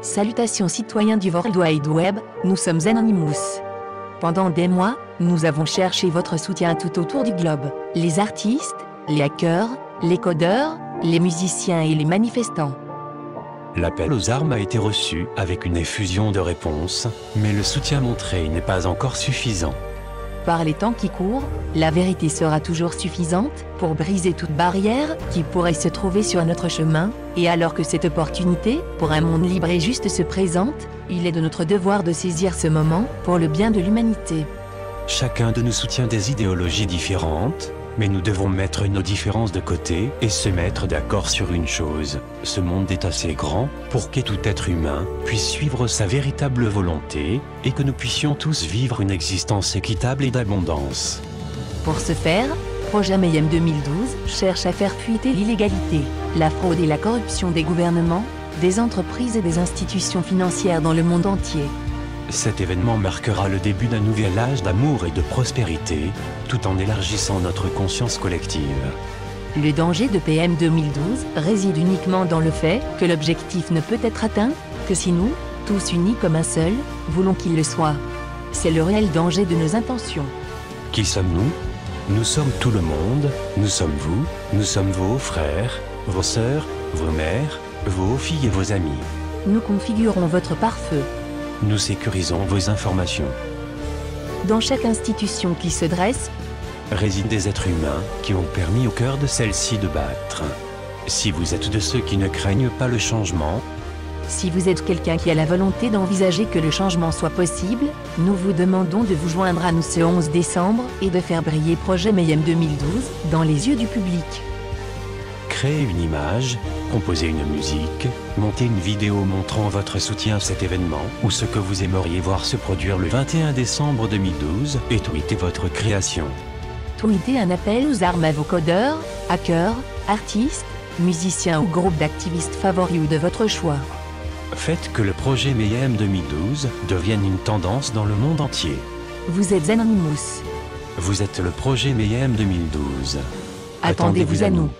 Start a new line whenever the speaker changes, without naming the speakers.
Salutations citoyens du World Wide Web, nous sommes Anonymous. Pendant des mois, nous avons cherché votre soutien tout autour du globe. Les artistes, les hackers, les codeurs, les musiciens et les manifestants.
L'appel aux armes a été reçu avec une effusion de réponses, mais le soutien montré n'est pas encore suffisant.
Par les temps qui courent, la vérité sera toujours suffisante pour briser toute barrière qui pourrait se trouver sur notre chemin, et alors que cette opportunité pour un monde libre et juste se présente, il est de notre devoir de saisir ce moment pour le bien de l'humanité.
Chacun de nous soutient des idéologies différentes, mais nous devons mettre nos différences de côté et se mettre d'accord sur une chose. Ce monde est assez grand pour que tout être humain puisse suivre sa véritable volonté et que nous puissions tous vivre une existence équitable et d'abondance.
Pour ce faire, Projet Mayhem 2012 cherche à faire fuiter l'illégalité, la fraude et la corruption des gouvernements, des entreprises et des institutions financières dans le monde entier.
Cet événement marquera le début d'un nouvel âge d'amour et de prospérité, tout en élargissant notre conscience collective.
Le danger de PM 2012 réside uniquement dans le fait que l'objectif ne peut être atteint que si nous, tous unis comme un seul, voulons qu'il le soit. C'est le réel danger de nos intentions.
Qui sommes-nous Nous sommes tout le monde, nous sommes vous, nous sommes vos frères, vos sœurs, vos mères, vos filles et vos amis.
Nous configurons votre pare-feu.
Nous sécurisons vos informations.
Dans chaque institution qui se dresse,
résident des êtres humains qui ont permis au cœur de celle-ci de battre. Si vous êtes de ceux qui ne craignent pas le changement,
si vous êtes quelqu'un qui a la volonté d'envisager que le changement soit possible, nous vous demandons de vous joindre à nous ce 11 décembre et de faire briller Projet Mayhem 2012 dans les yeux du public.
Créer une image, composer une musique, monter une vidéo montrant votre soutien à cet événement ou ce que vous aimeriez voir se produire le 21 décembre 2012 et tweeter votre création.
Tweetez un appel aux armes à vos codeurs, hackers, artistes, musiciens ou groupes d'activistes favoris ou de votre choix.
Faites que le projet Mayhem 2012 devienne une tendance dans le monde entier.
Vous êtes Anonymous.
Vous êtes le projet Mayhem 2012.
Attendez-vous à nous.